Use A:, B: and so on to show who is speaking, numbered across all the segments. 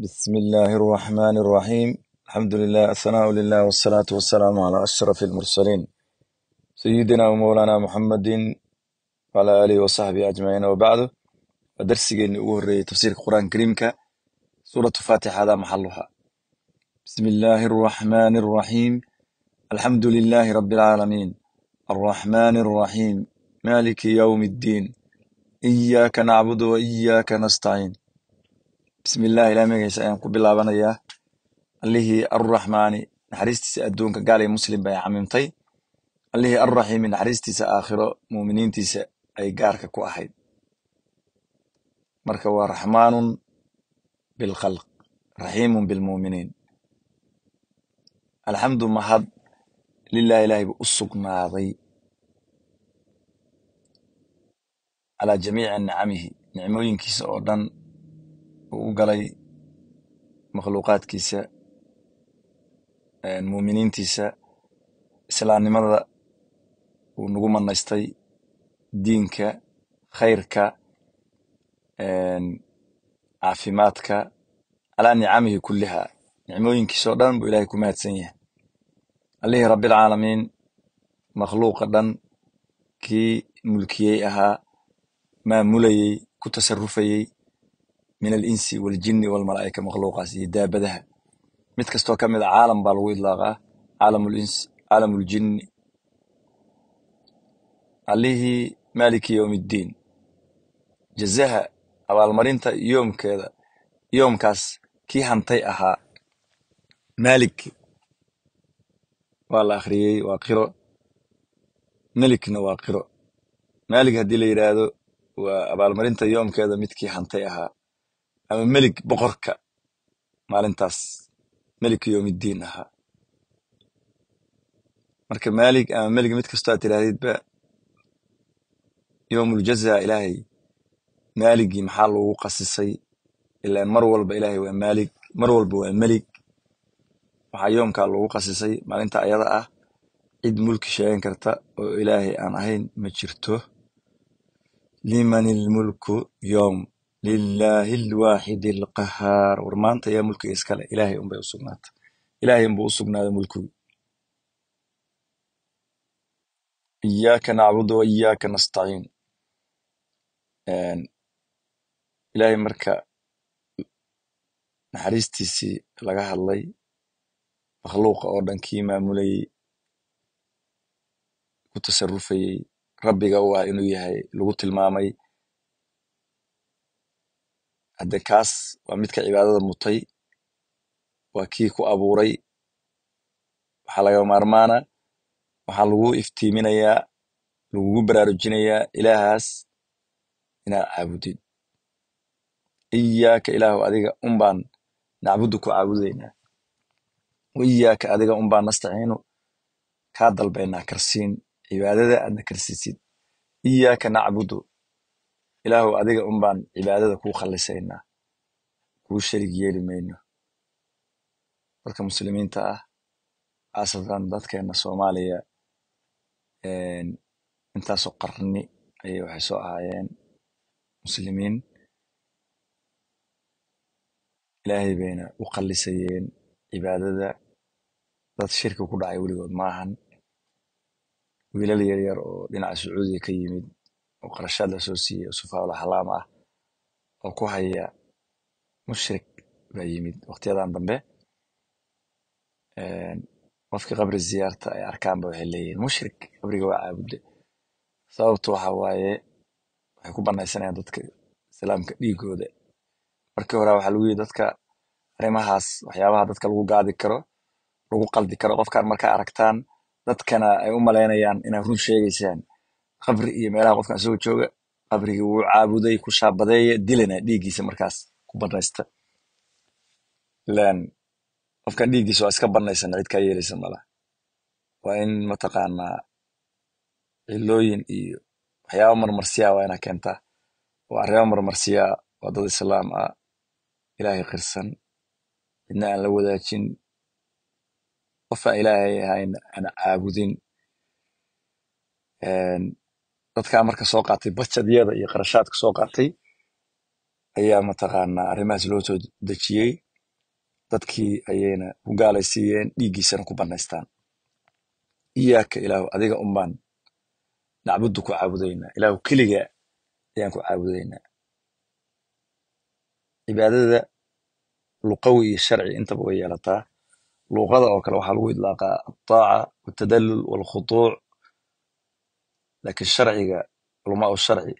A: بسم الله الرحمن الرحيم الحمد لله الثناء لله والصلاة والسلام على أشرف المرسلين سيدنا ومولانا محمد وعلى آله وصحبه أجمعين وبعد ودرسي أوري تفسير القرآن الكريم سورة فاتحة هذا محلها بسم الله الرحمن الرحيم الحمد لله رب العالمين الرحمن الرحيم مالك يوم الدين إياك نعبد وإياك نستعين bismillahi ilah magaciisa ayaan ku bilaabanayaa. Allihii aruraxmaani naxariistiisa adduunka gaal iyo muslim bay camimtay allihii arraxiimi naxariistiisa aakhiro muuminiintiisa ay gaarka ku ahayd. Marka waa raxmaanun bilkhalq raxiimun bilmuuminiin alxamdu mahad lilah ilahay bu u sugnaaday. Calaa jamiici nicamihi nicmooyinkiisa oo dhan uu u galay makhluuqaadkiisa muuminiintiisa islaamnimada uu nagu manaystay diinka khayrka caafimaadka calaa nicamihi kulliha. Nicmooyinkiisa oo dhan buu ilahay ku mahadsan yahay. Allihii rabbilcaalamiin makhluuqa dhan kii mulkiyey ahaa maamulayey ku tasarufayey min alinsi waljinni walmalaa'ika makhluuqaas iyo daabadaha. Mid kastoo ka mid a caalam baa lagu idlaaqaa caalamulinsi caalamuljinni allihii maaliki yowmiddiin jazaha abaalmarinta yoomkeeda yoomkaas kii hantay ahaa maalik. Waa la akhriyey waa qiro melikna waa qiro maalik haddii la yidhaahdo waa abaalmarinta yoomkeeda midkii hantay ahaa ama melig boqorka maalintaas melik yowmiddiin ahaa marka maalig ama melig mid kastoo aad tidhaahdidba yowmuljaza ilaahay maaligii maxaa loogu qasisay? Ilaan mar walba ilaahay waa maalig mar walba waa melig waxaa yoomkaa loogu qasisay? Maalinta ayada ah cid mulki sheegan karta oo ilaahay aan ahayn ma jirto. Liman ilmulku yowm lilaahi alwaaxidi alqahaar war maanta yaa mulkiga iskale ilaahay unbay u sugnaata ilaahay unbuu u sugnaaday mulkigu. Iyaaka nacbudu wa nastaciin. Ilaahay marka naxariistiisii laga hadlay makhluuqa oo dhan kii maamulayey ku tasarufayey rabbiga u ah inuu yahay lagu tilmaamay hadde kaas waa midka cibaadada mutay waa kii ku abuuray. Waxaa laga maarmaana waxaa lagu iftiiminayaa lagugu baraarujinayaa ilaahaas inaad caabudid iyaaka ilaahu adiga unbaan nacbudu ku caabudaynaa. Wa iyaaka adiga unbaan nastaciinu kaa dalbaynaa karsiin. Cibaadada aadna karsiisid. Iyaaka nacbudu ilaahu adiga unbaan cibaadada kuu khallisaynaa kuu sharig yeeli mayno. Dadka muslimiinta ah khaasatan dadkeena soomaaliya intaasoo qarni ayay waxay soo ahaayeen. Muslimiin ilaahay bayna u khallisayeen cibaadada. Dad shirki ku dhacay weligood maahan. Wiilal yaryar oo dhinaca sacuudiga ka yimid oo qarashaad la soo siiyey oo sufaawul axlaam ah oo ku haya mushrik baa yimid waqtiyadan dambe. Qofkii qabri ziyaarta ay arkaanba waxay leeyihiin mushrik qabriga waa caabude. Sababtu waxa waaye waxay ku banaysanayaan dadka islaamka dhiigooda. Markii hore waxaa lagu yidhi dadka arrimahaas waxyaabaha dadka lagu gaadi karo lagu qaldi karo qofkaan markaa aragtaan dadkana ay u malaynayaan inaad run sheegaysaan qabri iyo meelaha qofkan isagoo jooga. Qabrigii wuu caabuday ku shaabadeeye dilana dhiiggiisa markaas ku banaysta. Qofkan dhiiggiisa waa iska banaysan cid kaa yeelaysa mala waa in mataqaanaa cilooyin iyo waxyaaba marmarsiyaa waa inaa keentaa. Waa arrimo marmarsiyaa waa dad islaam ah. Ilaahay qirsan cidna aan la wadaajin. Qofaan ilaahay ahayn ana caabudin dadkaa marka soo qaatay bajadyada iyo qarashaadka soo qaatay ayaa mataqaanaa arrimahaas loo soo dejiyey. Dadkii ayayna ku gaalaysiiyeen dhiiggiisana ku bannaystaan. Iyaaka ilaahu adiga unbaan nacbuddu ku caabudaynaa. Ilaahu keliga ayaan ku caabudaynaa. Cibaadada luqawi iyo sharci intaba way yeelataa. Luuqada oo kale waxaa lagu idlaaqaa altaaca waltadallul walkhuduuc laakiin sharciga culamaau sharci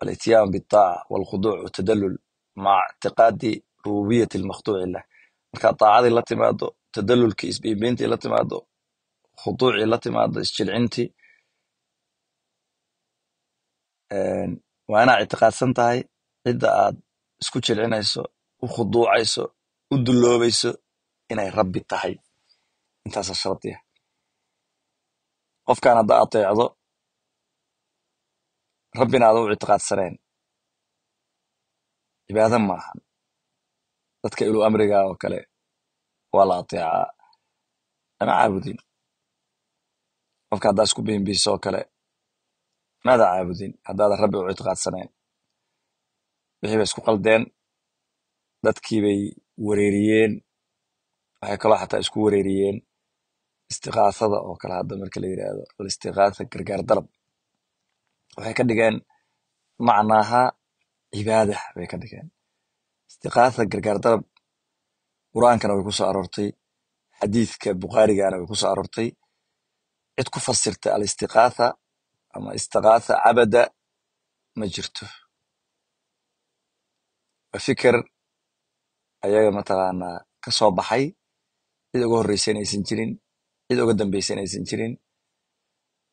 A: alityaan bitaaca walkhuduuc waltadallul maca ictiqaadi rububiyati almakhduuci lah markaa taacadii la timaado tadallulkii isbiinbiintii la timaado khuduucii la timaado isjilcintii waa inaa ictiqaadsan tahay cidda aad isku jilcinayso u khuduucayso u dulloobayso inay rabbi tahay intaasa shardiya qofkaan hadda ateecdo rabbina aada u ictiqaadsanayn cibaado maahan dadka ilu amriga oo kale waa la ateecaa lama caabudin qofka haddaa isku biinbiiso oo kale maada caabudin haddaadan rabbi u ictiqaadsanayn wixii bay isku qaldeen dadkii bay wareeriyeen waxay kaloo xataa isku wareeriyeen istiqaasada oo kale hadda marka la yidhaahdo alistiqaasa gargaar dalab waxay ka dhigeen macnaaha cibaada bay ka dhigeen. Istiqaasa gargaar dalab qur'aankana way ku soo aroortay xadiidka bukhaarigana way ku soo aroortay. Cid ku fasirta alistiqaasa ama istiqaasa cabada ma jirto. Waa fikir ayaga mataqaanaa ka soo baxay cid uga horreysa inaysan jirin cid uga dambeysa inaysan jirin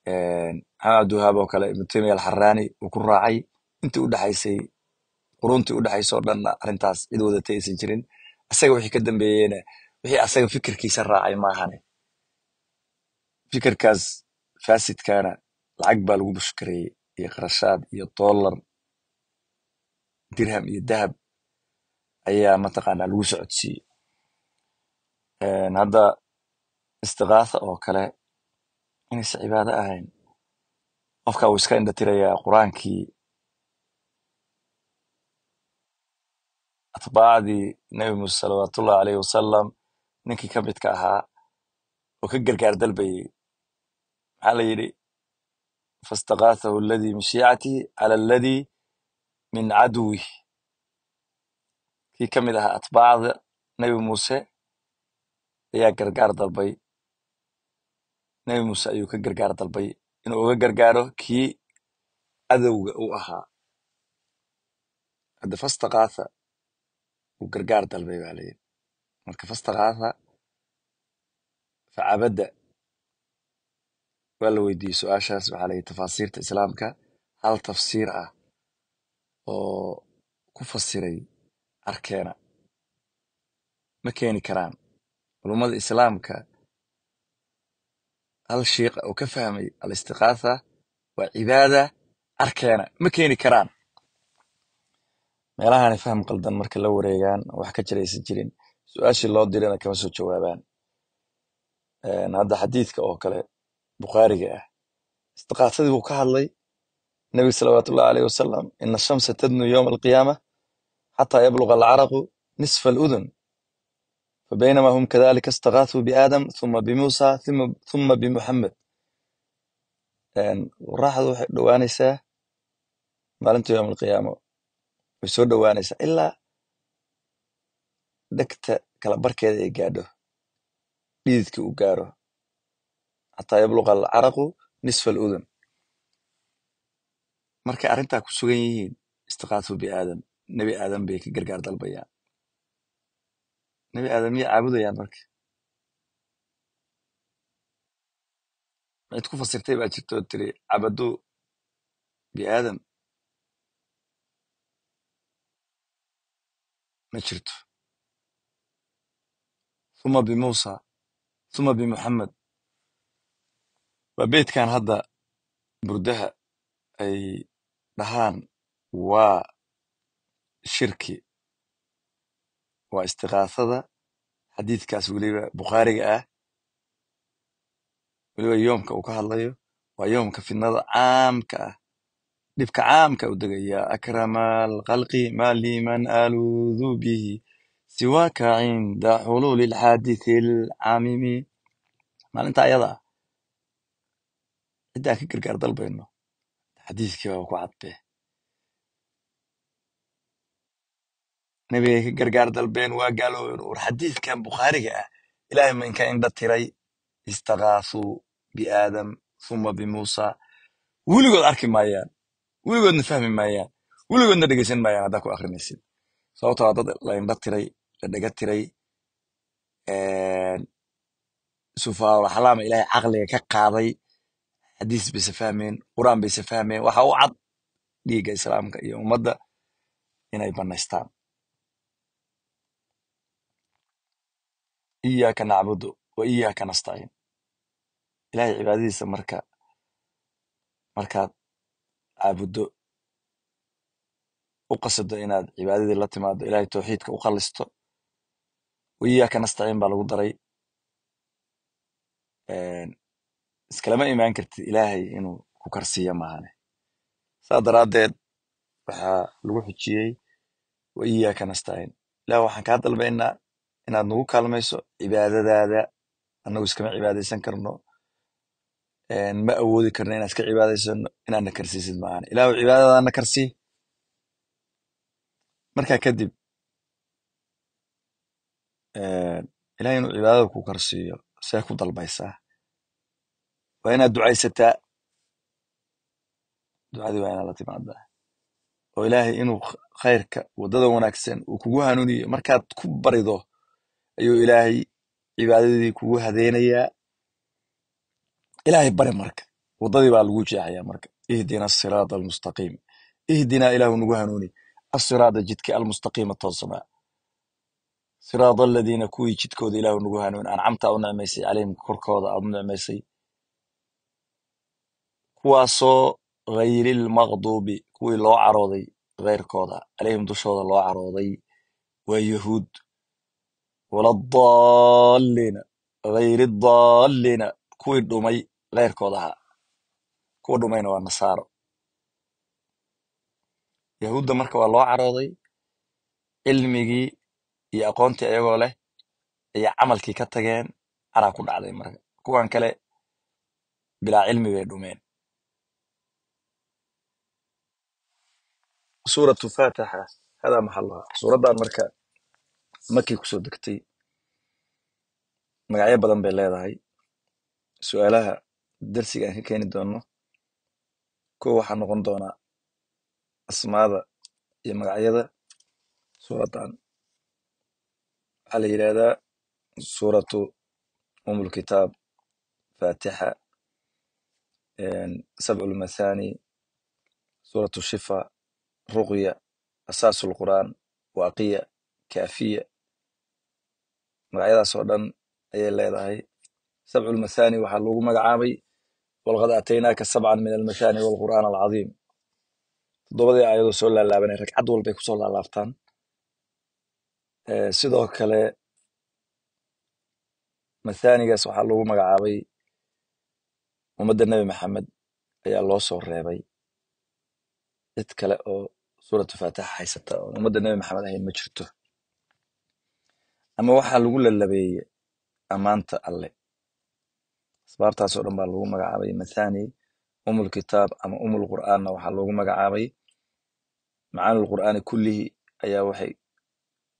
A: maxamed cabdiwahaab oo kale ibnu alxaraani uu ku raacay. Intii u dhexaysay quruntii u dhexaysa oo dhanna arrintaas cid wadatay aysan jirin. Asaga wixii ka dambeeyeyna wixii asaga fikirkiisa raacay maahane. Fikirkaas faasidkaana lacag baa lagu mushkareeyey iyo qarashaad iyo dollar dirham iyo dahab ayaa mataqaanaa lagu socodsiiyey. Hadda istiqaasa oo kale inaysan cibaado ahayn. Qofka uu iska indhatirayaa quraankii atbaacdii nebi muuse salawaatullahi aleyhi wasalam ninkii ka midka ahaa oo ka gargaar dalbayey maxaa la yidhi? Faistaqaasahu aladii min shiicatihi cala aladii min caduwih kii ka mid ahaa atbaacda nebi muuse ayaa gargaar dalbay nebi muuse ayuu ka gargaar dalbay inuu uga gargaaro kii cadowga u ahaa. Hadda fastaqaasa uu gargaar dalbay baa layidhi marka fastaqaasa facabadda waa la weydiiyey su'aashaas waxaa layidhi tafaasiirta islaamka hal tafsiir ah oo ku fasiray arkeena ma keeni karaan. Culummada islaamka hal shiiqa oo ka fahmay alistiqaasa waa cibaada arkeena ma keeni karaan. Meelahaanay fahm qaldan marka la wareegaan wax ka jiraysan jirin su'aashii loo dirana kama soo jawaabaan. Hadda xadiidka oo kale bukhaariga ah istiqaasadii buu ka hadlay nebiga salawaatullahi aleyh wasalam ina ashamsa tadnu yowma alqiyaama xataa yabluga alcaraqu nisfa aludun fabaynama hum kadalika istaqaathuu biaadam thuma bimuusa thuma bimuxamed qoraaxdu waxay dhowaanaysaa maalinta yowma alqiyaama way soo dhowaanaysaa ilaa dhegta kala barkeeda ay gaadho dhididka uu gaaro xataa yabluqa alcaraqu nisfa aludun markay arrintaa ku sugan yihiin istiqaathuu biaadam nebi aadam bay ka gargaar dalbayaan nebi aadam miyay caabudayaan marka cid ku fasirtay baa jirta oo tiri cabaduu biaadam ma jirto uma bimuusa uma bimuxamed waa beydkan hadda burdaha ay dhahaan waa shirki waa istiqaasada xadiidkaas weliba bukhaariga ah. Weliba yoomka uu ka hadlayo waa yoomka fidnada caamka ah. Dhibka caamka u degaya akrama alkhalqi ma liman aluudu bihi siwaaka cinda xuluuli lxaadithi alcaamimi maalinta ayada ah ciddaan ka gargaar dalbayno xadiiskii baa ku cadbe nebigay ka gargaar dalbeen waa gaaloobeen war xadiidkan bukhaariga ah ilaahay ma inka indha tiray? Istakaasuu biaadam uma bimuusa weligood arki maayaan weligoodna fahmi maayaan weligoodna dhegeysan maayaan haddaa ku akrinaysid sababtoo dad la tiray la dhega tiray sufaalaxlaama ilaahay caqliga ka qaaday xadiis bayse fahmeen qur'aan bayse fahmeen waxa u cad dhiigga islaamka iyo ummadda inay banaystaan iyaaka nacbudu wa iyaaka nastaciin ilahay cibaadadiisa marka markaad caabuddo u qasado inaad cibaadadii la timaado ilahay towxiidka u khalisto wa iyaaka baa lagu daray. Iskalama imaan kartid ilaahay inuu ku karsiiyo maahane. Saa daraaddeed waxaa lagu xujiyey wa iyaaka nastaciin ilah waxaan kaa dalbaynaa inaad nagu kaalmayso cibaadadaada annagu iskama cibaadaysan karno ma awoodi karno inaan iska cibaadaysano inaadna karsiisid maahane ilahu cibaadadaana karsii markaa kadib ilahay inuu cibaadada ku karsiiyo see ku dalbaysaa waa inaad ducaysataa ducadii waa inaad la timaadaa oo ilaahay inuu khayrka waddada wanaagsan uu kugu hanuuniyo markaad ku barido ayuu ilaahay cibaadadii kugu hadeynayaa ilaahay bari marka waddadii baa lagu jeexayaa marka. Ihdina asiraada almustaqiim. Ihdinaa ilaahu nagu hanuuni. Asiraada jidka almustaqiima toosnaa. Siraada aladiina kuwii jidkooda ilaahu nagu hanuuni. Ancamta u nicmaysay calayhim korkooda aad u nicmaysay kuwaasoo hayri lmaqduubi kuwii loo carooday keyrkooda calayhim dushooda loo carooday. Waa yahuud waladaalliina hayri daalliina kuwii dhumay keyrkooda ahaa kuwa dhumayna waa nasaaro. Yahuudda marka waa loo carooday cilmigii iyo aqoontii ayagoo leh ayay camalkii ka tageen caraa ku dhacday marka. Kuwan kale bilaa cilmi bay dhumeen. Suuratu fatixa hadaa maxaluha suuraddan marka markii ku soo degtay magacyo badan bay leedahay. Su'aalaha darsiga aan ka keeni doono kow waxaa noqon doonaa asmaada iyo magacyada. Suuraddan waxaa la yidhahdaa suuratu umulkitaab fatixa sabcu lmathani suuratu shifa ruqya asaasu lqur'aan waaqiya kaafiya magacyadaas oo dhan ayay leedahay. Sabcu lmathani waxaa lagu magacaabay walqad aataynaaka sabcan min almathani walqur'aan alcadiim. Toddobadii aayadoo soo laalaabanay ragcad walbay ku soo laalaabtaan sidoo kale mathanigaas waxaa lagu magacaabay ummadda nebi maxamed ayaa loo soo reebay. Cid kale oo suuratu fatixa haysata oo ummadda nebi maxamed ahayn ma jirto ama waxaa lagu lalabeeye ammaanta alle. Asbaabtaasoo dhan baa lagu magacaabay. Mathani umulkitaab ama umulqur'aanna waxaa loogu magacaabay. Macaanilqur'aani kullihi ayaa waxay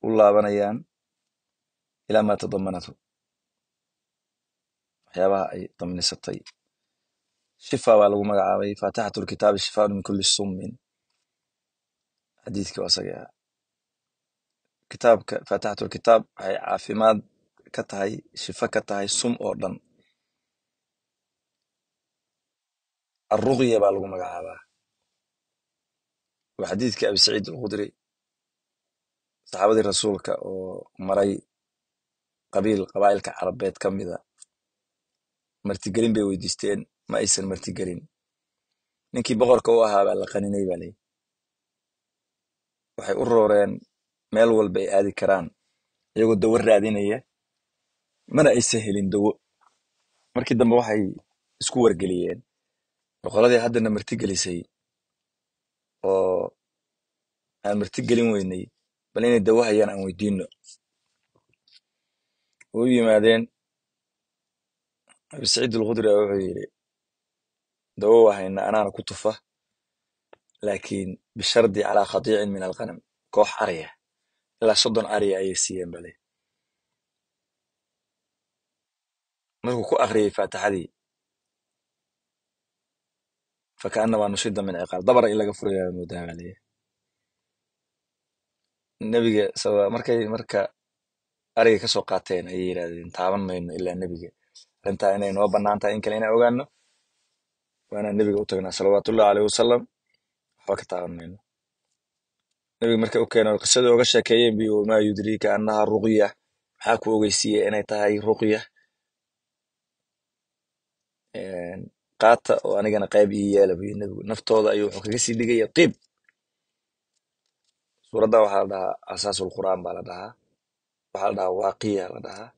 A: u laabanayaan ilaa maa tadamanatu waxyaabaha ay damnisatay shifa baa lagu magacaabay. Fatixatu lkitaabi shifaan min kulli summin. Xadiiskii waa asagii fatixatu lkitaab waxay caafimaad ka tahay shifa ka tahay sum oo dhan. Alruqya baa lagu magacaabaa. Waa xadiidkii abi saciid alkhudri saxaabadii rasuulka oo maray qabiil qabaa'ilka carabeed ka mida martigelin bay weydiisteen ma aysan martigelin. Ninkii boqorka u ahaa baa la qaninay baa leyi waxay u rooreen meel walba ay aadi karaan iyagoo dawo raadinaya mana aysan helin dawo. Markii dambe waxay isku wargeliyeen. Boqoladii haddana martigelisay oo aan martigelin weynay bal inay dawo hayaan aan weydiino u yimaadeen. Abi saciid a wuxuu yidhi dawo waa haynaa anaana ku tufa laakiin bishardi calaa khadiicin min alqanam koox ariya ilaa soddon ariya ayay siiyeen bale markuu ku akhriyey faatixadii fakaannamaa nushida min ciqaal dabara in laga furayaa moodaa baa leeyahay nebiga markay marka ariga ka soo qaateen ayay yidhahdeen taaban mayno ilaa nebiga arrintaa inay noo bannaan tahay in kale inaan ogaano waanaan nebiga u tagnaa salawaatullahi aleyh wasalam waxba ka taaban mayno nebiga markay u keeno qisadii oga sheekeeyeen bi wamaa yudriika annaha ruqya. Maxaa ku ogeysiiyey inay tahay ruqya? Qaata oo anigana qayb ii yeela buyi nebigu naftooda ayuu wuxuu kaga sii dhigaya tiib suuraddan waxaa la dhahaa asaasulqur'aan baa la dhahaa. Waxaa la dhahaa waaqiya la dhahaa.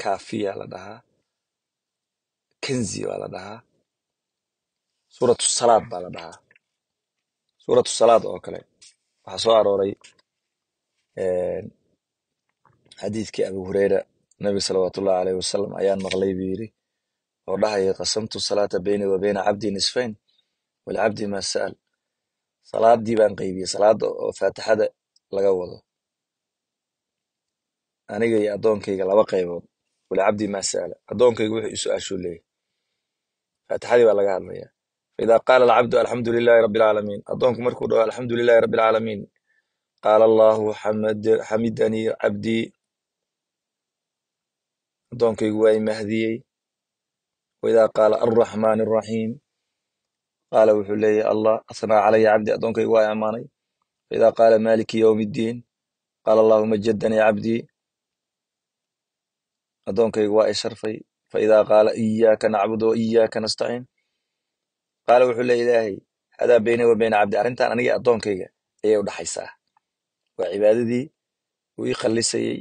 A: Kaafiya la dhahaa. Kenzi baa la dhahaa. Suuratu salaad baa la dhahaa. Suuratu salaad oo kale waxaa soo arooray xadiidkii abu hureyra nebi salawaatullahi aleyh wasalam ayaan maqlay buu yidhi oo dhahaya qasamtu salaata beyni wa beyna cabdi nisfayn walcabdi ma sa'al. Salaadii baan qaybiyey salaada oo faatixada laga wado. Aniga iyo addoonkayga laba qaybood walcabdi ma sa'ala addoonkayga wuxuu isu aashuu leeyahy faatixadii baa laga hadlaya faida qaala alcabdu alxamdu lilahi rabbi alcaalamiin addoonku markuu dhaho alxamdu lilahi rabbi alcaalamiin qaala allahu xamidanii cabdii addoonkaygu waa imahdiyey waidaa qaala alraxmaan alraxiim qaala wuxuu leeyahy allah asnaa calaya cabdi addoonkaygu waa ammaanay faidaa qaala maliki yowm iddiin qaala allahuma jadanii cabdii addoonkaygu waa i sharfay faidaa qaala iyaaka nacbudu wa iyaaka nastaciin qaala wuxuu leeya ilaahay hadaa beyni wa beyna cabdi arrintan aniga addoonkayga ayay u dhaxaysaa. Waa cibaadadii uu ii khallisayey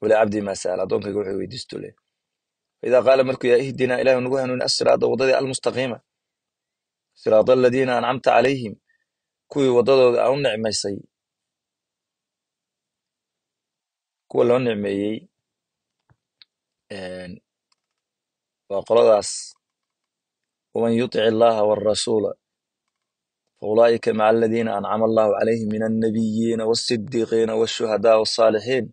A: wali cabdi ma sa'al addoonkayga wuxuu weydiisto le. Faidaa qaala markuu yaa ihdinaa ilahu nagu hanuuni assiraada waddadii almustaqiima. Siraada aladiina ancamta calayhim kuwii waddadooda aan u nicmaysay kuwa loo nicmeeyey waa qoladaas waman yutic illaha walrasuula faulaa'ika maca aladiina ancama allahu calayhim min annabiyiina walsidiiqiina walshuhadaa walsaalixiin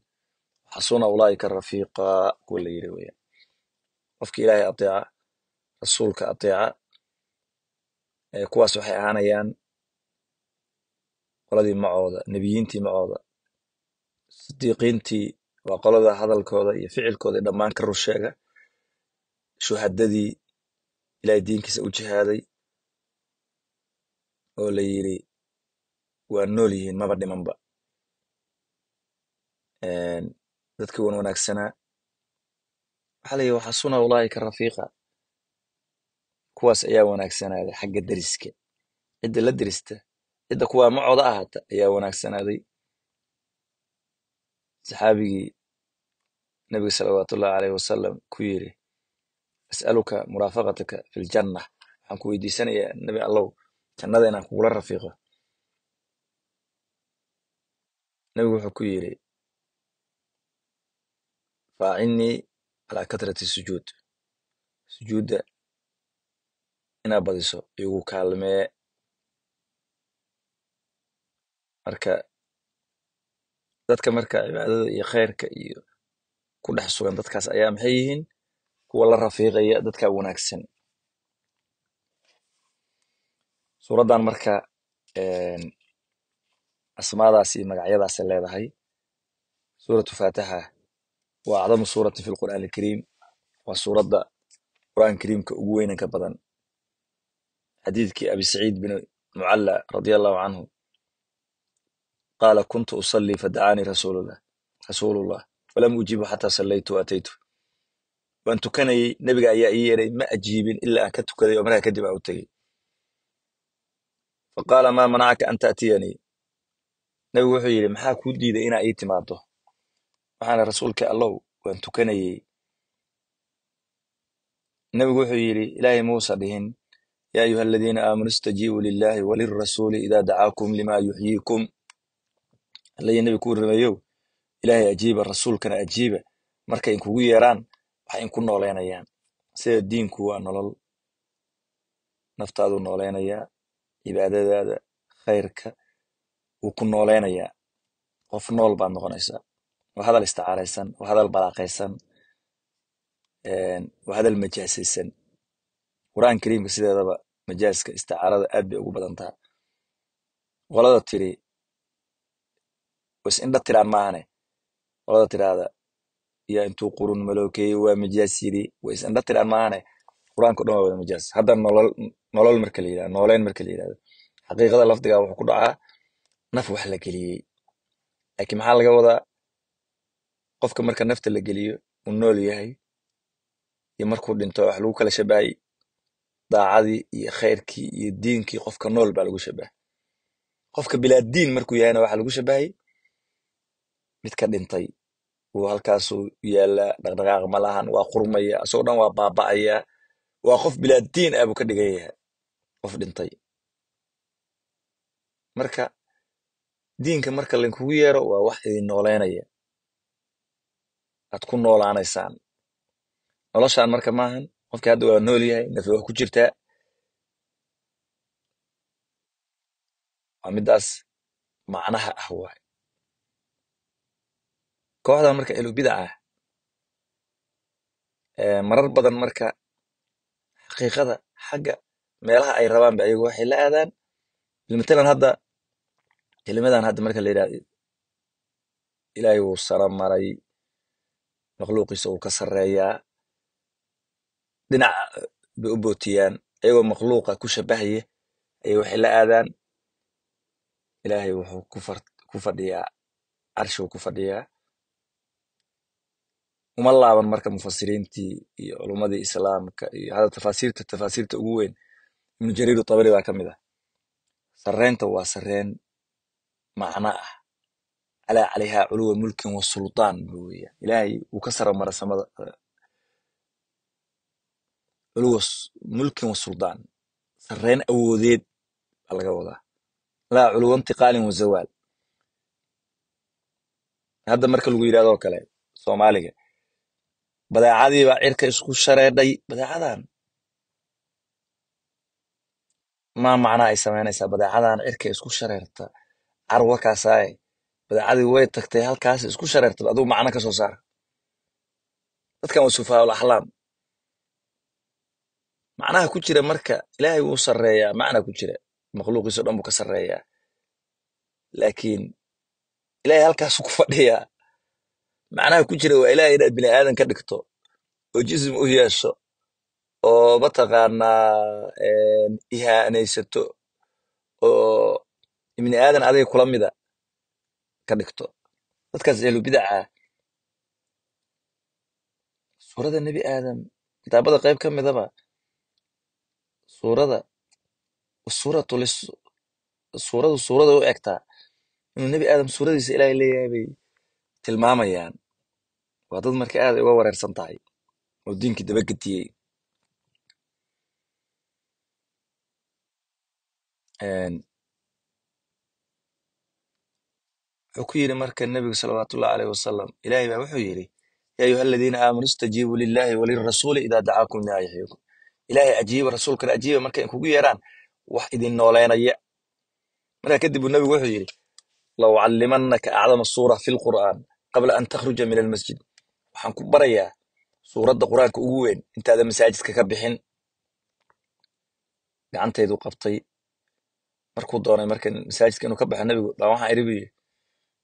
A: xasuna ulaa'ika rafiiqa kuwa la yidhi weeyaan qofki ilaahay ateeca rasuulka ateeca kuwaas waxay ahaanayaan qoladii macooda nebiyiintii macooda sidiiqiintii waa qolada hadalkooda iyo ficilkooda dhammaan ka rusheega shuhadadii ilahay diinkiisa u jihaaday oo la yidhi waa nool yihiin maba dhimanba. Dadkii wan wanaagsanaa waxaa la yidhi waxasuna ulaa'ika rafiiqa. Kuwaas ayaa wanaagsanaaday xagga deriska. Cidda la derista cidda kuwaa macooda ahaata ayaa wanaagsanaaday saxaabigii nebiga salawaatullahi aleyh wasalam ku yidhi as'aluka muraafaqataka fi ljanna waxaan ku weydiisanayaa nebi allow jannada inaan kugula rafiiqo. Nebigu wuxuu ku yidhi faacinnii calaa katrati sujuud. Sujuudda inaad badiso igu kaalmee. Marka dadka marka cibaadada iyo khayrka iyo ku dhex sugan dadkaas ayaa maxay yihiin kuwa la rafiiqaya dadka wanaagsan. Suuraddan marka asmaadaas iyo magacyadaasay leedahay suuratu fatixa waa acdamu suurati fi lqur'aan alkariim waa suuradda qur'aan kariimka ugu weynanka badan. Xadiidkii abi saciid bin mucalla radia allahu canhu qaala kuntu usallii fadacaanii rasuulullah rasuulullah falam ujibu xataa sallaytu waataytu waan tukanayey nebiga ayaa ii yeeray ma ajiibin ilaa aan ka tukaday oo markaa kadib aan u tegey. Faqaala maa manacaka an ta'tiyanii nebigu wuxuu yidhi maxaa kuu diiday inaa ii timaado waxaana rasuulka allow waan tukanayey nebigu wuxuu yidhi ilaahay muusa dhihin yaa ayuha aladiina aamanuu istajiibuu lillahi walirasuuli idaa dacaakum lima yuxyiikum. Allayo nebi ku rumeeyow ilaahay ajiiba rasuulkana ajiiba markay inkugu yeeraan waxay inku nooleynayaan. Sida diinku waa nolol naftaaduu nooleynayaa cibaadadaada khayrka wuu ku nooleynayaa qof nool baad noqonaysaa waa hadal isticaaraysan waa hadal balaaqaysan waa hadal majaasaysan. Qur'aan kariimka sideedaba majaaska isticaarada aad bay ugu badan taha qolada tiri was indha tiraan maahane? Qolada tiraahda yaa intuu qurun malookeeye waa majaas yiri way is indha tiraan maahane qur'aanka o dhan waa wada majaas hadda nolol marka la yidhahdo nooleyn marka la yidhahdo xaqiiqada lafdiga wuxuu ku dhacaa naf wax la geliyey laakiin maxaa laga wadaa? Qofka marka nafta la geliyo uu nool yahay iyo markuu dhinto wax lagu kala shabahay daacadii iyo khayrkii iyo diinkii qofka nool baa lagu shabahay qofka bilaa diin markuu yahayna waxaa lagu shabahay midka dhintay uu halkaasuu yaallaa dhaqdhaqaaq ma lahan waa qurmaya asagoo dhan waa baaba'ayaa waa qof bilaa diin ah ka dhigan yahay qof dhintay. Marka diinka marka laynkugu yeero waa wax idin nooleynaya aad ku noolaanaysaan. Noloshaan marka maahan qofkii hadda waa nool yahay nafi waa ku jirtaa waa midaas macnaha ah waay kooxdan marka elubidaca ah marar badan marka xaqiiqada xagga meelaha ay rabaanba ayagu waxay la aadaan. Matalan hadda kelimadan hadda marka la yidhahdo ilaahay wuu sara maray makhluuqiisa uu ka sarreeyaa dhinac bay u bootiyaan ayagoo makhluuqa ku shabahaya ayay waxay la aadaan. Ilaahay wuxuu ku fadhiyaa carshiguu ku fadhiyaa uma laaban marka mufasiriintii iyo culummadii islaamka iyo hadda tafaasiirta tafaasiirta ugu weyn. Ibnu jariir tabari baa ka mid ah sarreynta waa sarreyn macno ah. Calaa calayhaa culuwa mulkin wa sultaan buu weyaa ilaahay wuu ka sara mara samada culuwa mulkin wa sultaan sarreyn awoodeed baa laga wadaa. Laa culuwa intiqaalin wa zawaal. Hadda marka lagu yidhahdo oo kale soomaaliga badeecadii baa cirka isku shareedhay. Badeecadan maa macnaa ay samaynaysaa badeecadan cirka isku shareerta? Carwarkaasaaye badeecadii way tagtay halkaas isku shareerta aduu macno ka soo saar dadkan waa sufahaul axlaam. Macnaha ku jira marka ilaahay wuu sarreeyaa macna ku jira. Makhluuqiiso dhan buu ka sarreeyaa. Laakiin ilaahay halkaasu ku fadhiyaa macnaha ku jira waa ilaahay inaad bini aadan ka dhigto oo jism u yeesho oo mataqaanaa ihaanaysato oo ibni aadan adiga kula mida ka dhigto. Dadkaas ehlubidaca suurada nebi aadam kitaabada qayb ka midaba suurada suuradu suurada u egtaa inuu nebi aadam suuradiisa ilaahay leeyahay bay tilmaamayaan waa dad marka aad ay uga wareersan tahay oo diinkii dabagediyey wuxuu ku yidhi marka nebigu salawaatullahi aleyh wasalam ilaahay baa wuxuu yidhi yaa ayuha aladiina aamanuu istajiibuu lillahi walirasuuli idaa dacaakum limaa yaxyiikum ilaahay ajiiba rasuulkana ajiiba markay kugu yeeraan wax idin nooleynaya. Markaa kadib uu nebigu wuxuu yidhi lawcallimannaka acdama suura fi lqur'aan qabla an takhruja min almasjid waxaan ku barayaa suuradda qur'aanka ugu weyn intaada masaajidka ka bixin. Gacantaydu qabtay. Markuu doonay marka masaajidka inuu ka baxo nebigu baa waxaan iri bu yidhi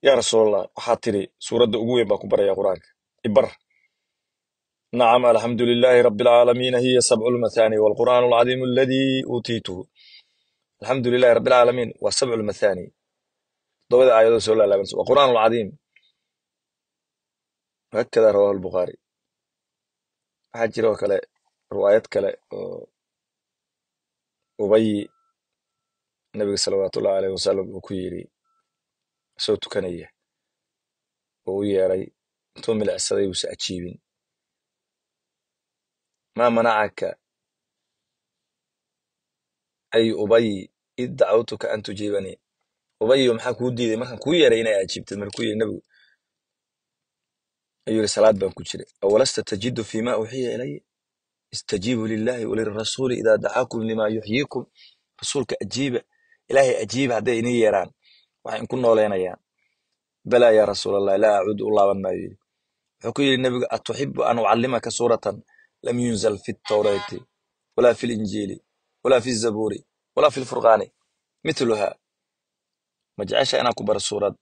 A: yaa rasuulallah waxaad tiri suuradda ugu weyn baan ku barayaa qur'aanka. Ibar. Nacam alxamdu lilahi rabi alcaalamiina hiya sabcu lmathani walqur'aan alcadiim aladii uutiituhu. Alxamdu lilahi rabi alcaalamiin waa sabcu lmathani todobada aayadoo soo laalaabanaysa waa qur'aan alcadiim hakada rawahu albukhaari waxaa jira oo kale riwaayad kale oo ubayi nabiga salawaatullahi aleyh wasalam uu ku yidhi isoo tukanaya oo u yeeray intuu milicsaday uusa ajiibin. Maa manacaka ay ubayi id dacawtuka an tujiibanii. Ubayo maxaa kuu diiday? Markaan kuu yeeray inay ajiibtid markuu yiri nebigu ayuu yiri salaad baan ku jiray. Awalasta tajidu fima uxiya ilaya istajiibu lillahi walirasuuli idaa dacaakum lima yuxyiikum. Rasuulka ajiiba ilaahay ajiiba hadday inii yeeraan waxay inku nooleynayaan. Balaa yaa rasuulallah laa acuudu u laaban maayo yiri wuxuu ku yidhi nebigu atuxibu an ucallimaka suuratan lam yunzal fi tawrati walaa fi linjiili walaa fi zabuuri walaa fi lfurqaani mitluha ma jecesha inaan ku baro suurad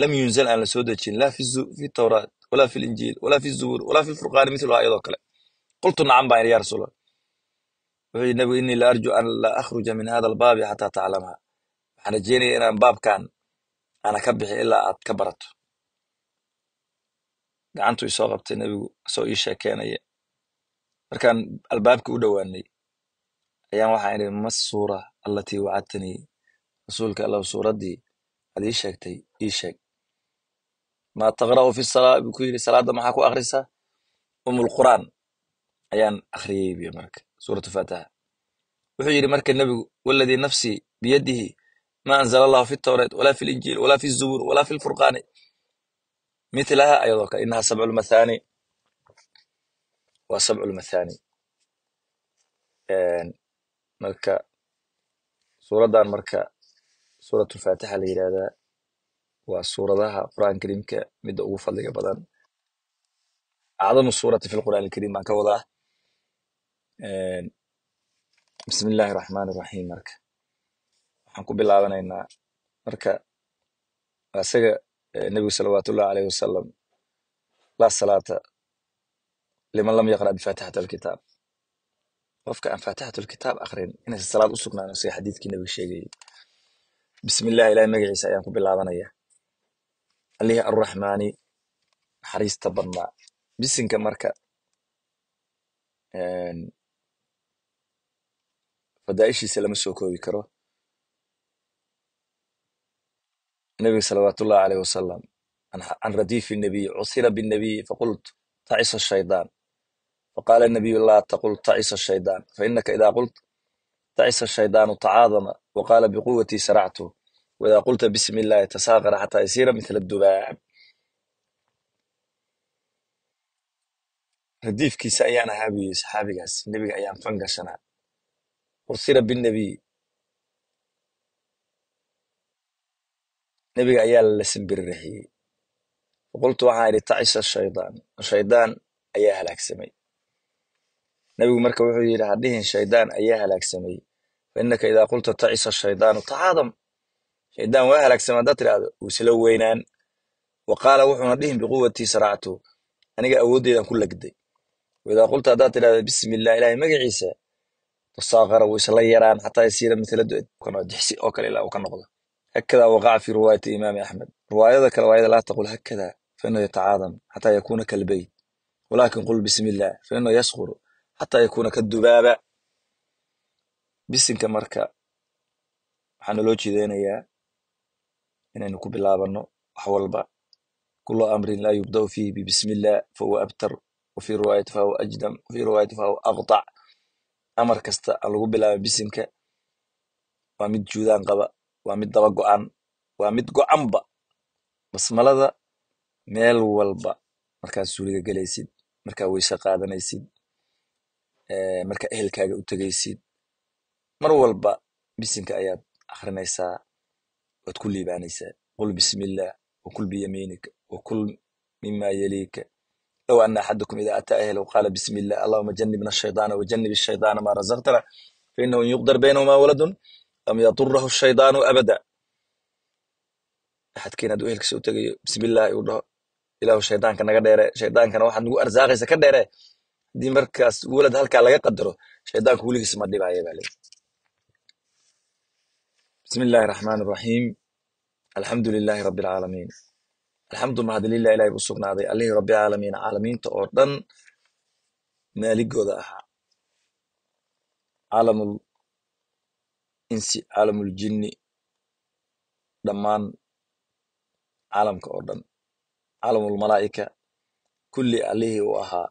A: lam yunzal aan la dejin laa fi tawraat walaa fi linjiil walaa fi zubuur walaa fi lfurqaani mitluha iyadoo kale. Qultu nacam baan ya rasuulallah. Wuxuu yidhi nebigu innii la arju an la akhruja min hada albaabi xataa taclamha waxaan rajeynaya inaan baabkan aana ka bixin ilaa aad ka barato. Gacantu isoo qabtay nebigu isoo ii sheekeenaya markaan albaabkii u dhowaanay ayaan waxaan idhi ma suura allatii wacadtanii? Rasuulka allahu suuraddii aad ii sheegtay ii sheeg maa taqra'u fi salaa buu ku yidhi salaadda maxaa ku akhrisaa umulqur'aan ayaan akhriyey biyo marka suuratu fatiha wuxuu yidhi marka nebigu waladii nafsii biyadihi ma anzala allahu fi tawreet walaa fi linjiil walaa fi zubuur walaa fi lfurqaani mitlaha ayadoo kale inaha sabcu lmathani waa sabcu lmathani marka suuraddan marka suuratu fatixa la yidhahdaa waa suuradaha qur'aan kariimka midda ugu fadliga badan. Acdamu suurati fi lqur'aan alkariim baan ka wadaa bismi illaahi raxmaani raxiim marka. Waxaan ku bilaabanaynaa marka isaga nebigu salawaatullahi alayh wasalam laa salaata liman lam yaqra' bifatixat alkitaab qofka aan fatixat alkitaab akrin inaysan salaad u sugnaan sida xadiidkii nebiga sheegayay bismi illahi ilahay magaciisa ayaan ku bilaabanaya alihi arraxmaani naxariista badnaa. Bisinka marka fadaa'ishiisa lama soo koobi karo. Nebiga salawaatullahi alayh wasalam can radiifi nabiy cusira binnabiy faqult tacisa shaydaan. Faqaala nabiyu laa taqul tacisa shaydaan. Fainaka idaa qult tacisa shaydaanu tacaadama waqaala biquwatii saractu waidaa qulta bismi illahi tasaaqara xataa yasiira mithla dubaab radiifkiisa ayaan ahaa buu yiri saxaabigaas nebiga ayaan fan gashanaa ursira binnabiy nebiga ayaa la simbiriraxiyey faqultu waxaan idhi tacisa shaydaan shaydaan ayaa halaagsamay nebigu marka wuxuu yidhi hadhihin shaydaan ayaa halaagsamay fainaka idaa qulta tacisa shaydaanu tacaadam shaydaan waa halaagsamay haddaad tidhahdo wuu isla weynaan. Wa qaala wuxuuna dhihin biquwatii saractu aniga awooddeedaan ku legday waidaa qulta haddaad tidhahdo bismi illah ilahay magaciisa tasaaqara wuu isla yaraan xataa yasiira mithla dixsi oo kale ilaa uu ka noqdo. Hakada waqaca fi riwaayati imaami axmed. Riwaayada kale waayada laa taqul hakada fainahu yatacaadam xataa yakuna kalbeyt walakin qul bismi fainahu yaskuru xataa yakuna kadubaaba bisinka marka waxaa naloo jeedeynayaa inaynu ku bilaabano wax walba. Kulu amrin laa yubda'u fiihi bibismi illah fahuwa abtar wafi riwaayati fahuwa ajdam wafi riwaayati fahuwa aqtac amar kasta aan lagu bilaaba bisinka waa mid juudaan qaba waa mid daba go'an waa mid go'anba basmalada meel walba markaad suuliga gelaysid markaa weyse qaadanaysid markaa ehelkaaga u tegaysid mar walba bisinka ayaad akrinaysaa waad ku liibaanaysaa qul bismi illah wakul biyamiinika wakul mima yaliika low ana axadakum ida ataa ahlahu qaala bismi illah allahuma janibna ashaydaana wajanib ashaydaana maa razaqtana fainahu in yuqdar baynahuma waladun lam yadurahu shaydaanu abada axadkiin hadduu ehelkiisa tegayo bismillahi uu dhaho ilaahu shaydaanka naga dheere shaydaankana waxaad nagu arsaaqaysa ka dheere haddii markaas walad halkaa laga qadaro shaydaanku weligiis ma dhibaya baa leyi bismi illahi raxmaan raxiim alxamdu lilahi rabbi alcaalamiin alxamdu mahadililah ilahay u sugnaaday allihii rabbi alcaalamiin caalamiinta oo dhan maaligooda ahaa caalamul insi caalamul jinni dhammaan caalamka oo dhan. Caalamul malaa'ika kulli allihii uu ahaa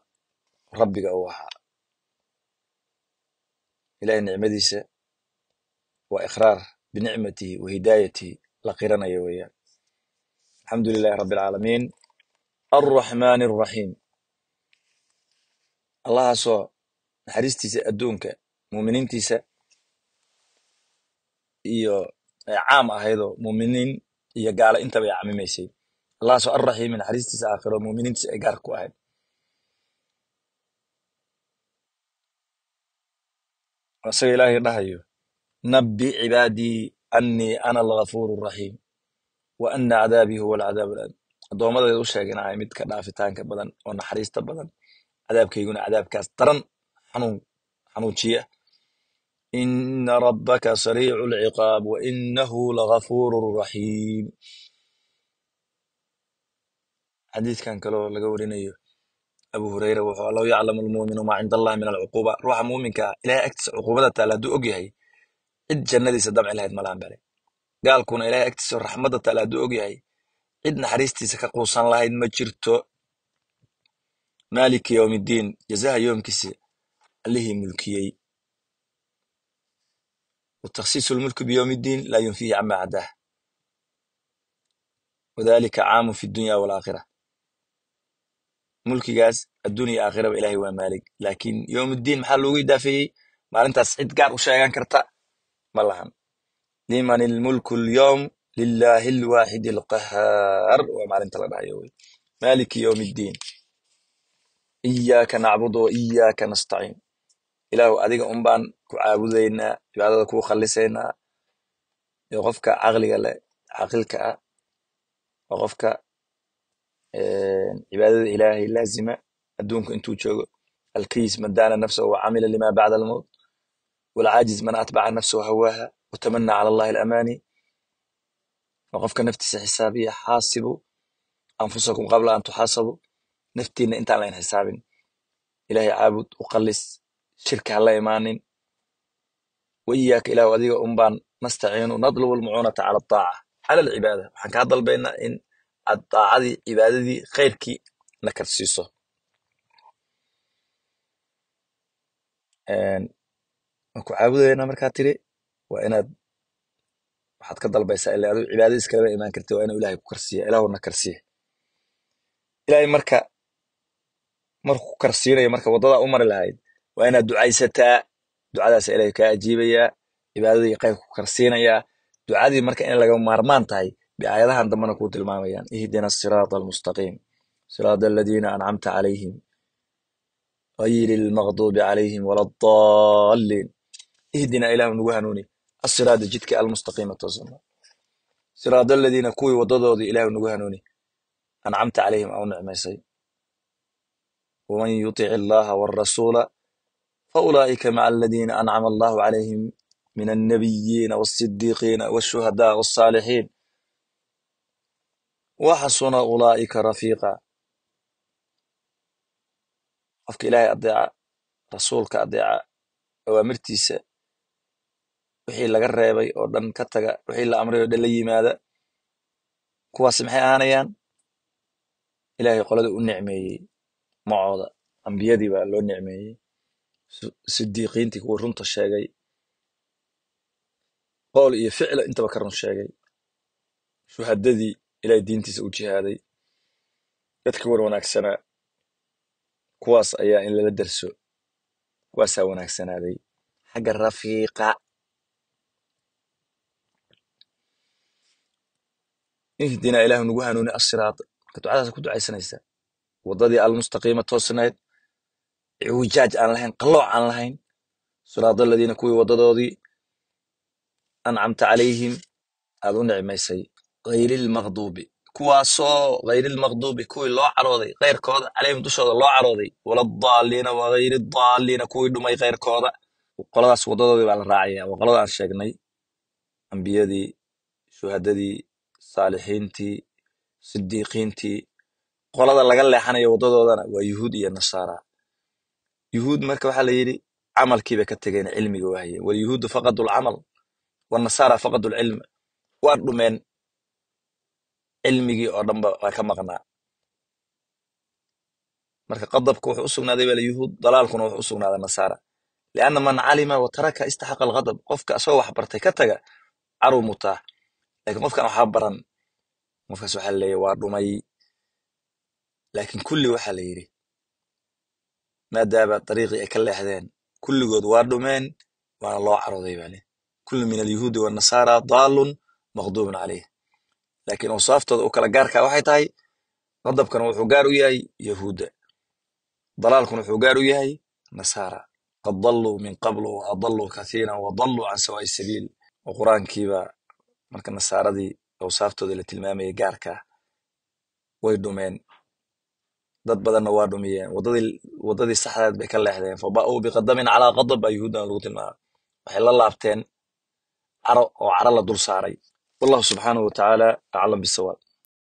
A: rabbiga uu ahaa. Ilahay nicmadiisa waa iqraar binicmatihi wa hidaayatihi la qiranayo weeyaan alxamdu lilahi rabbi alcaalamiin alraxmaani alraxiim allahaasoo naxariistiisa adduunka muuminiintiisa iyo caam ahaydoo muuminiin iyo gaalo intaba ay camimaysay allahaasoo alraxiimi naxariistiisa aakhiro muuminiintiisa ay gaar ku ahayd isaga ilaahay dhahayo nabbi cibaadii annii ana algafuuru raxiim wa anna cadaabii huwa alcadaabu alalim addoommadeeda u sheeg in ahay midka dhaafitaanka badan oo naxariista badan cadaabkayguna cadaabkaas daran xanuujiya ina rabbaka sariicu alciqaab wa inahu lagafuuru raxiim xadiidkan kaloo laga warinayo abu hureyra wuxuu low yaclamu almuuminu maa cinda allahi min alcuquba ruuxa muuminka ilahay agtiisa cuqubada taala hadduu og yahay cid jannadiisa damci lahayd malahan bale. Gaalkuna ilahay agtiisa raxmadda taala hadduu og yahay cid naxariistiisa ka quusan lahayd ma jirto. Maaliki yowmiddiin jazaha yoomkiisa allihii mulkiyey. Watakhsiisu lmulki biyowmiddiin laa yunfihi cama cadaah wadalika caamun fi dunya walaakhira mulkigaas adduuniya aakhiraba ilahay waa maalig laakiin yowmiddiin maxaa loogu idaafeeyey maalintaas cid gaar u sheegan karta ma lahan. Liman ilmulku alyowm lilahi alwaaxidi alqahaar waa maalinta la dhahayo wey. Maaliki yowmiddiin iyaaka nacbudu wa iyaaka nastaciin. Ilaahu adiga un baan ku caabudaynaa cibaadada kuu khallisaynaa iyo qofka caqliga leh caqilka ah. Waa qofka cibaadada ilaahay laazima adduunku intuu joogo. Alkayis man daana nafsahu wa camila lima bacda almowt walcaajiz man atbaca nafsahu hawaaha watamana cala allahi alamaani waa qofka naftiisa xisaabiya xaasibu anfusakum qabla an tuxaasabu naftiinna intaan layn xisaabin ilahay caabud u qallis shirka ha la imaanin wa iyaaka ilaahu adiga un baan nastaciinu nadlubu almucuunata cala adaaca cala alcibaada waxaan kaa dalbaynaa in aad daacadii cibaadadii khayrkii na karsiiso waan ku caabudaynaa markaa tiri waa inaad waxaad ka dalbaysaa ila adu cibaadadiis kalama imaan karti waa inuu ilahay ku karsiya ilaahu na karsiya ilahay marka markuu ku karsiinayo marka waddadaa u mari lahayd waa inaad ducaysataa ducadaasa ilahay kaa ajiibayaa cibaadadii qaybka ku karsiinayaa ducadii marka in laga maarmaan tahay biaayadahan dambena kuu tilmaamayaan ihdina asiraata almustaqiim siraada aladiina ancamta calayhim gayri lmaqduubi calayhim wala adaalliin ihdina ilahu nagu hanuuni asiraada jidka almustaqiima toosana siraada aladiina kuwii waddadoodii ilahu nagu hanuuni ancamta calayhim au nicmaysay waman yutic allaha walrasuula faulaa'ika maca aladiina ancama allahu calayhim min annabiyiina walsidiiqiina walshuhadaa walsaalixiin waxasuna ulaa'ika rafiiqa qofka ilaahay adeeca rasuulka adeeca awaamirtiisa wixii laga reebay oo dhan ka taga wixii la amray oo dhan la yimaada kuwaasi maxay ahaanayaan ilaahay qolada u nicmeeyey macooda. Ambiyadii baa loo nicmeeyey. Sidiiqiintii kuwii runta sheegay. Qowl iyo ficla intaba ka run sheegay. Shuhadadii ilahay diintiisa u jihaaday. Dadka wan wanaagsanaa kuwaas ayaa in lala derso kuwaasaa wanaagsanaaday xagga rafiiqa ihdina ilahu nagu hanuuni asiraat marka ducadaas ku ducaysanaysaa waddadii almustaqiima toosnayd. Iwijaaj aan lahayn qallooc aan lahayn. Siraada aladiina kuwii waddadoodii ancamta calayhim aad u nicmaysay. Hayri lmaqduubi kuwaasoo hayri lmaqduubi kuwii loo carooday keyrkooda calayhim dushooda loo carooday. Waladaalliina wa hayri daalliina kuwii dhumay keyrkooda qoladaas waddadoodii baa la raacaya waa qolada aan sheegnay. Ambiyadii shuhadadii saalixiintii sidiiqiintii qolada laga leexanayo waddadoodana waa yuhuud iyo nasaara. Yuhuud marka waxaa la yidhi camalkiibay ka tegeen cilmiga waahayeen walyuhuudu faqadu lcamal wanasaara faqadu lcilm dhumeen cilmigii oo dhanba waa ka maqnaa. Marka qadabka wuxuu u sugnaaday baa yuhuud dalaalkuna wuxuu u nasaara. Lianna man calima wa taraka istaxaqa alqadab qofka asagoo wax bartay ka taga caruu mutaa laakiin qofkan waxaa baran qofkaas waxaa laleeyahy waa dhumay. Lakin kulli waxaa la yidhi maadaaba dariiqii ay ka leexdeen kulligood waa dhumeen waana loo carooday baa le min alyahuudi wannasara daalun maqduubun caleyh laakiin awsaaftooda u kala gaarkaa waxay tahay qadabkana wuxuu gaar u yahay yahuudda. Dalaalkuna wuxuu gaar u yahay nasara qad dalluu min qablu wa adalluu kathiiran wa dalluu can sawaa'i sabiil. Oo qur'aankiiba marka nasaaradii awsaaftooda la tilmaamayay gaarkaa way dhumeen dad badanna waa dhumiyeen waddadii saxdeed bay ka leexdeen faba'uu biqadamin calaa qadab baa yuhuuddana lagu tilmaamay waxay la laabteen caro oo caro la dul saaray wallahu subxaanahu wa tacaala aclam bisawaab